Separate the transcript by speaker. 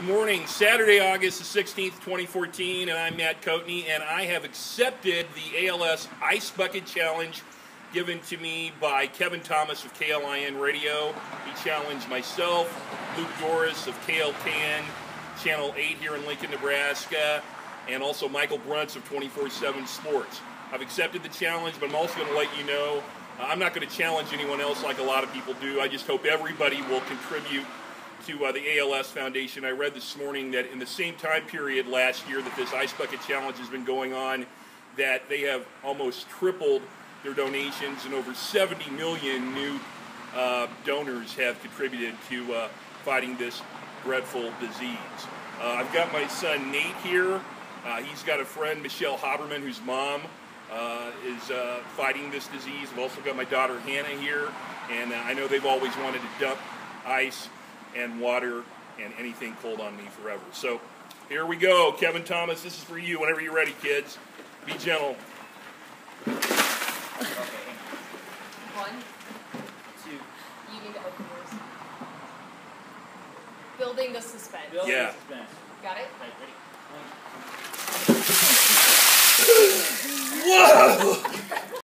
Speaker 1: good morning. Saturday, August the 16th, 2014, and I'm Matt Coatney, and I have accepted the ALS Ice Bucket Challenge given to me by Kevin Thomas of KLIN Radio. He challenged myself, Luke Doris of KLKN, Channel 8 here in Lincoln, Nebraska, and also Michael Bruntz of 24 7 Sports. I've accepted the challenge, but I'm also going to let you know I'm not going to challenge anyone else like a lot of people do. I just hope everybody will contribute to uh, the ALS Foundation. I read this morning that in the same time period last year that this Ice Bucket Challenge has been going on, that they have almost tripled their donations and over 70 million new uh, donors have contributed to uh, fighting this dreadful disease. Uh, I've got my son Nate here. Uh, he's got a friend, Michelle Haberman, whose mom uh, is fighting this disease. I've also got my daughter Hannah here, and I know they've always wanted to dump ice and water and anything cold on me forever. So here we go. Kevin Thomas, this is for you whenever you're ready, kids. Be gentle.
Speaker 2: One,
Speaker 3: Two.
Speaker 2: you need to open yours. Building the suspense.
Speaker 3: Building
Speaker 1: Yeah.
Speaker 3: suspense.
Speaker 2: Got it?
Speaker 3: Right, ready?